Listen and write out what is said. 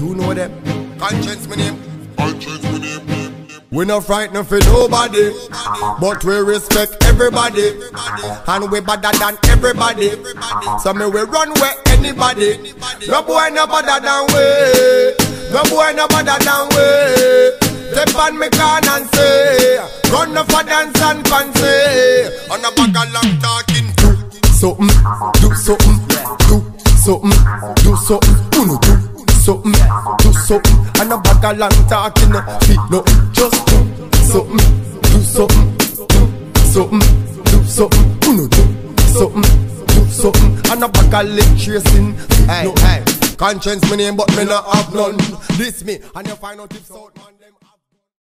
you know them. Conscience me name. Conscience me name. We no frightened for nobody, but we respect everybody, and we better than everybody. So me we run where anybody. No boy no better than we. No boy no better than we. Step on me can and say, run up for dance and fancy. On a bag of long talking. Do something, do something, do something, do something, uno do something, do something, and a bag of long talking, feet no, just do something, do something, do something, do something, uno do something, do something, and a bag of leg feet Hey, no. hey. Conscience me name, but me not have none. This me, and you find out if South man them.